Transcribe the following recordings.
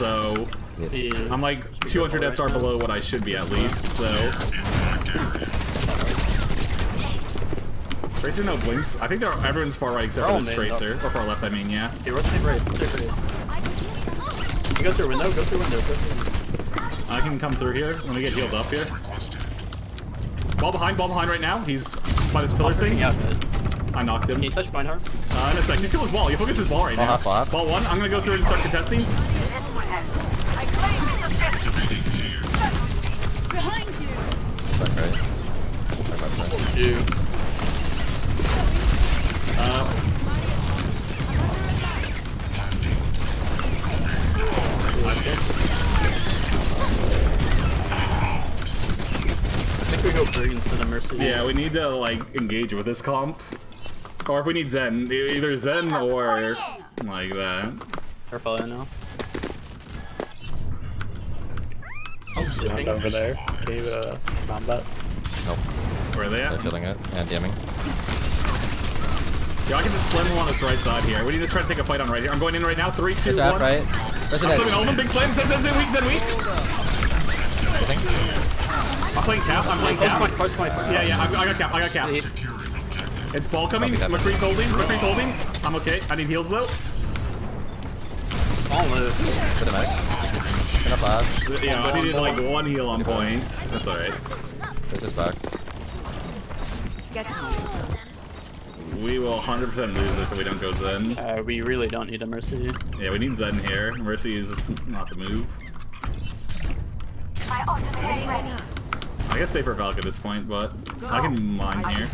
so Yeah. I'm like 200 SR below what I should be at least, so. Tracer no blinks. I think they're everyone's far right except for this all mid, Tracer. Or far left, I mean, yeah. Okay, rotate right, rotate right. You go through window, go through window, go through window. I can come through here. Let me get healed up here. Ball behind, ball behind right now. He's by this pillar thing. out. I knocked him. Can you touch her? Uh, in a sec. Just kill his ball. You focus his ball right now. ball. Ball one. I'm gonna go through and start contesting. Left side. Two. Uh, I think we go Briggs instead of Mercy. yeah, we need to like engage with this comp. Or if we need Zen, either Zen or like that. Careful, I know. Someone Zipping. over there. Gave a combat. Nope. Where are they They're at? shielding it and DMing. Yeah, I can just slam him on this right side here. We need to try to take a fight on right here. I'm going in right now. Three, two, It's one. half right. Where's I'm it slamming all of them. Big slam. Zen, Zen, Zen, weak, Zen, weak. I think. I'm playing cap. I'm playing Close cap. point, close point. Yeah, yeah. I, I got cap. I got cap. It's ball coming. Copy that. McCree's holding. McCree's holding. I'm okay. I need heals though. All move. Put a medic. Pin up last. Yeah, I needed like one heal on point. That's alright. There's his back. We will 100% lose this if we don't go Zen. Uh, we really don't need a Mercy. Yeah, we need Zen here. Mercy is not the move. I guess stay for Valk at this point, but I can mine here.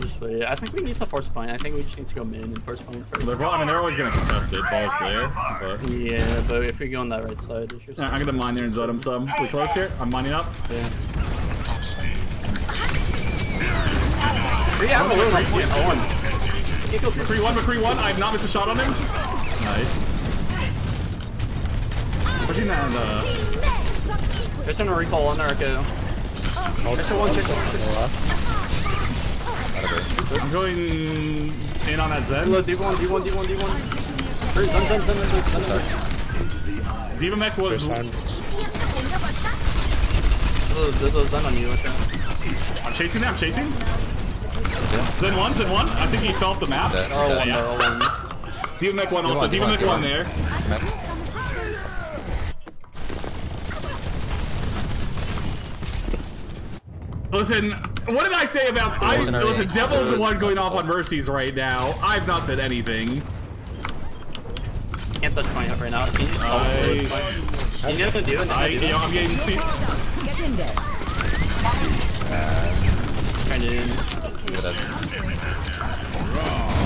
Behind you. Just wait. I think we need to force point. I think we just need to go mid and force point first. They're, well, I mean, they're always gonna contest it. Ball's there, but Yeah, but if we go on that right side, it's just... Yeah, I'm gonna mine here and Zed him some. We close here. I'm mining up. Yeah. Three out of one. Oh, one. Can't go. McCree one, McCree one. I have not missed a shot on him. Nice. Pushing that. Uh, Just gonna recall on Narco. Just one, just one. I'm going in on that Zen. D1, D1, D1, D1, D1. Zun, zun, zun, zun, zun, zun. Diva Mech was. There's a- Zen on you, okay. I'm chasing that. I'm chasing. Zen one, Zen one. I think he fell off the map. Dead. They're oh, all one, Dead. they're all one. Diva Mech one also. one, Diva one, Mech one one. there. Med. Listen, what did I say about? I listen. Devil's the one going off on mercies right now. I've not said anything. Can't touch my up right now. Can you just call I- forward point? You need to do it. I, do you know, I'm getting see. Trying to in. You're dead.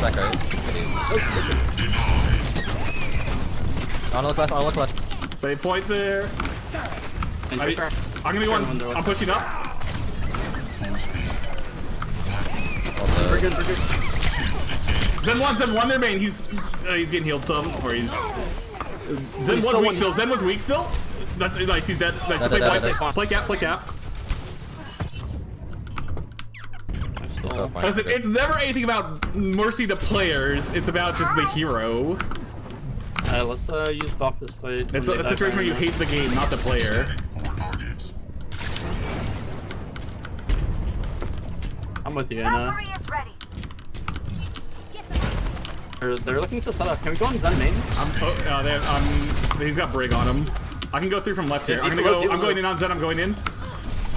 Back right. On the look left, on the look left. Save point there. I, I'm gonna be one. I'm pushing up. Good, we're good. Zen one, Zen one. Their main. He's uh, he's getting healed some, or he's. Zen was He's still weak still. Zen was weak still. That's nice. He's dead. Nice. Dead, Play, play, play, play cap. Play cap. Still- So fine. Listen, it's never anything about mercy to players. It's about just the hero. Uh, let's uh, use Valk this fight. It's a, a situation where you hate the game, not the player. I'm with you, Anna. They're, they're looking to set up. Can we go on Zen main? I'm, oh, uh, they have, um, he's got Brig on him. I can go through from left here. Yeah, I'm gonna go. I'm going in on Zen. I'm going in.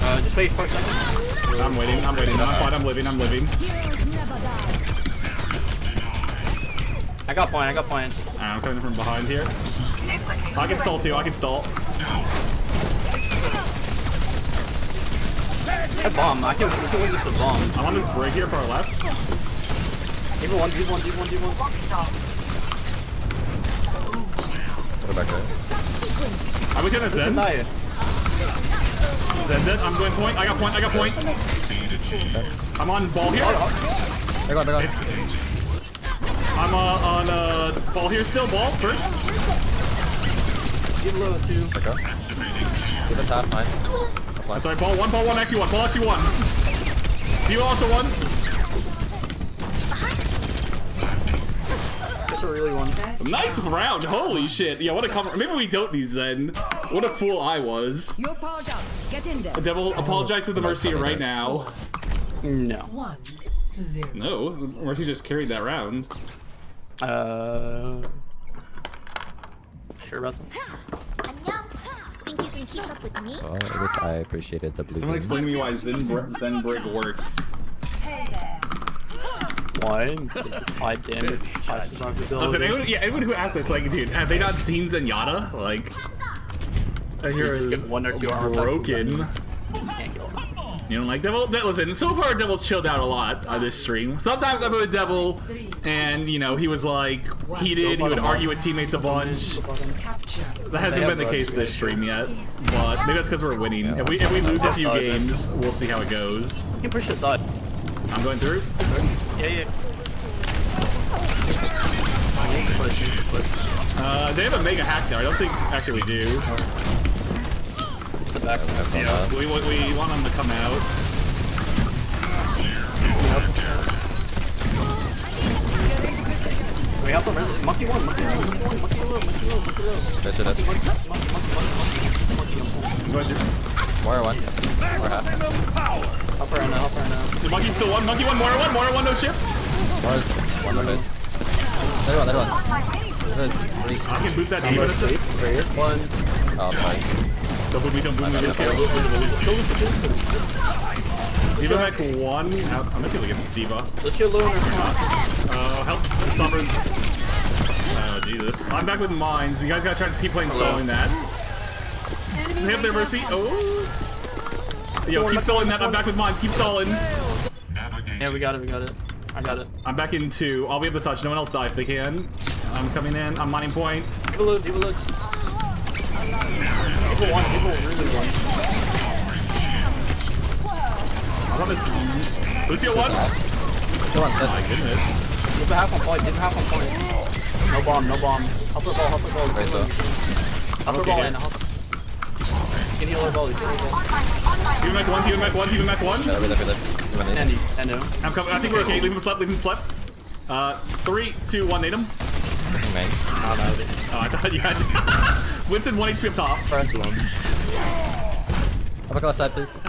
Uh, just wait for a second. I'm waiting. I'm waiting. I'm fine. I'm living. I'm living. Heroes never die. I got point, I got point. Uh, I'm coming from behind here. I can stall too. I can stall. I bomb. I can, we can win this with bomb. I'm on this Brig here for our left. D1, D1, D1, D1. Put it back right. I'm looking at Zen. Die. Zen dead. I'm going point. I got point. I got point. I'm on ball here. They're gone, they're gone. I'm uh, on uh, ball here still. Ball first. Give low two. There go. Give us half, fine. I'm sorry. Ball one. Ball one. Actually one. Ball actually one. You also one. There's a really one. Nice round. Holy shit. Yeah, what a cover. Maybe we don't need Zen. What a fool I was. You're powered up. Get in there. The devil, apologize to the Mercy right now. No. One to zero. No, Mercy just carried that round. Uh. Sure about that? 안녕. Think you can keep up with me? Oh, I guess I appreciated the blue. Someone beam. explain to me why Zen, Br- Zen Brig works. One, because it's high damage, high survivability. Listen, anyone, yeah, anyone who asks, it's like, dude, have they not seen Zenyatta? Like, I hear just is one or two broken. and Can't kill him. You don't like Devil? Listen, so far Devil's chilled out a lot on this stream. Sometimes I'm with Devil, and you know he was like heated. He would argue with teammates a bunch. That hasn't been the case this stream yet, but maybe that's because we're winning. If we if we lose a few games, we'll see how it goes. You can push it, dot. I'm going through. Yeah, yeah. Uh, they have a mega hack there. I don't think actually we do. It's a back. Yeah, we we we want them to come out. Can we help him? Monkey one, monkey one, monkey one, monkey low, monkey low, monkey low. That's it, Monkey, monkey, monkey, monkey, monkey, monkey. Going through. More one. More half. Help her right now, help her now. The monkey's still one. Monkey one. More one. More one. No shift. More is one of it. Another one, another one. Another three. I can boot that Somewhere demon. safe right here. One. Oh, sorry. Don't boot me. Don't boot me. Diva back one. I'm gonna kill against Diva. Let's get low in response. Uh, help. Sombras. Oh, Jesus. I'm back with mines. You guys gotta try to keep playing stalling that. They have their mercy. Oh. Yo, keep stalling that. I'm back with mines. Keep stalling. Yeah, we got it, we got it. I got it. I'm back in two. I'll be able to touch. No one else die if they can. I'm coming in. I'm mining point. Give a look, give a look. Give a one, give a really one. I'm this. Lucio one. Kill one, My goodness. Give a half on point, give a half on point. No bomb, no bomb. Help her ball, help her ball. Right, so. Help her Okay, ball here. in, help her. You can heal her ball, you can heal her ball. Even Mac one. Even Mac one. Even Mac one. Yeah, we live, we live. Two And you, and no. I'm coming. I think we're okay. Leave him slept. Leave him slept. Uh, three, two, one. Nade him. Main. Oh, I thought you had. Winston, one HP up top. Press one. Upper class side, please.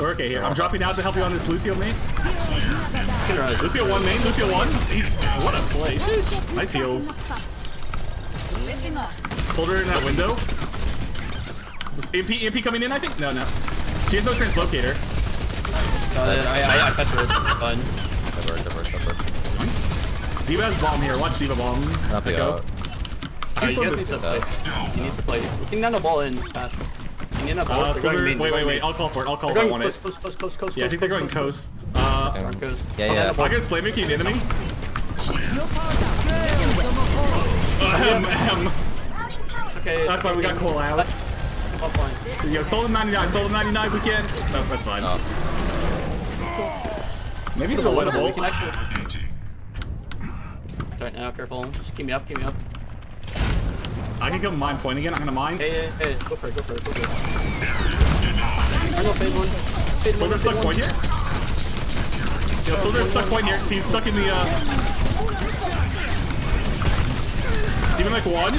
We're okay here. I'm dropping out to help you on this Lucio main. Get her out. Lucio one main. Lucio one. He's what a play. Sheesh. Nice heals. Soldier in that window. Was EMP, EMP coming in, I think? No, no. She has no translocator. Got it. I, I, I cut her. Done. Good work, good work, good work. Diva has bomb here. Watch Diva bomb. Up we Echo. go. Uh, you guys need to up. play. You need to play. You can nano ball in fast. You need a ball. Uh, They're Soldier, going main, wait, wait, wait. I'll call for it. I'll call They're if I going want coast, it. coast, coast, coast, coast, Yeah, I think they're going coast. Okay. Yeah, yeah. Oh, I can slay me. Can you enemy? Ahem, ahem. It's okay. That's why we got call out. Up line. Yo, sold him 99. Sold him 99 we can. No, that's fine. Oh. Maybe it's We winnable. can actually. Right now, careful. Just keep me up, keep me up. I can come mine point again. I'm gonna mine. Hey, hey, hey, go for it, go for it, go for it. I know fade one. Fade one, Soldier's fade stuck one. point here. Yeah, Soldier's stuck point here. He's stuck in the, uh... Even like one.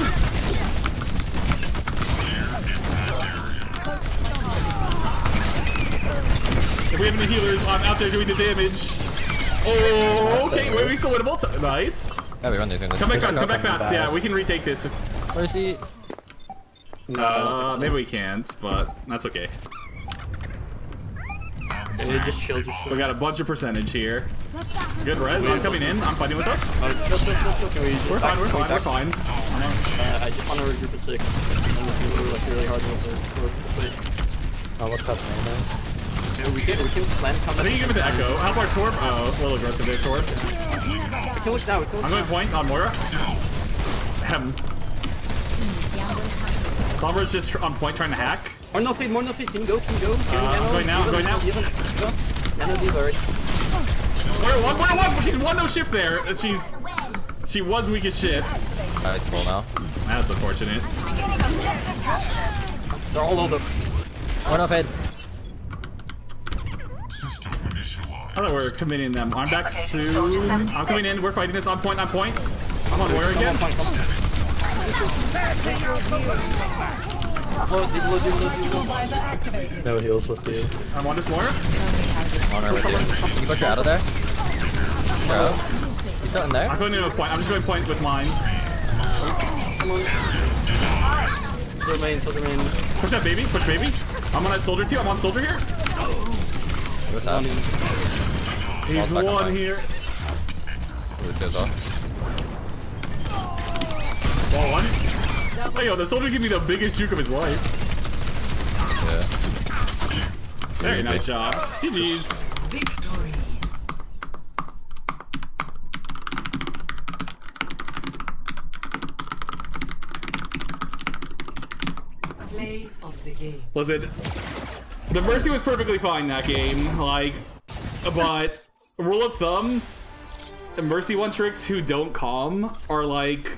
If we have any healers, I'm out there doing the damage. Oh, okay. Wait, we still winnable. T- Nice. Yeah, we run this. Come back fast. Come back fast. Yeah, we can retake this. Where is he? No, Uh, maybe we can't, but that's okay. So. Just chill, just chill. We got a bunch of percentage here. Good res. I'm coming in. I'm fighting with us. Uh, chill, chill, chill, chill. We just We're fine. We're fine. We're fine. Uh, I just want to regroup at six. And if you were like really hard with the with the plate. Oh, now? Yeah, we can we can slam come I think you give it the echo. How about Torb? Oh, a little aggressive there, Torb. We can look now. We can look I'm now. going point on Moira. Ahem. Sombra's just on point trying to hack. Moira no feed, Moira no feed. Can you go? Can you go? Can you Uh, I'm going now, I'm going now. Diva, Diva. Nano diva, right? Moira one, Moira one. She's one no shift there. She's she was weak as shit. Nice full now. That's unfortunate. They're all over. Moira no fade. I thought we were committing them. I'm back soon. I'm coming in. We're fighting this on point. On point. I'm on where again? Come on, come on. No heals with you. I'm on this Laura. On our way there. Can you push her out of there? Bro. He's not in there? I'm going to a point. I'm just going point with mines. Still main, still main. Push that baby. Push baby. I'm on that soldier too. I'm on soldier here. What's up? He's one back. here. This goes off. Wall one. Hey yo, the soldier gave me the biggest juke of his life. Yeah. Very nice job. GG's. Victory. Play of the game. Listen, the Mercy was perfectly fine that game, like, but rule of thumb, Mercy one tricks who don't calm are like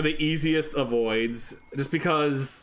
the easiest avoids, just because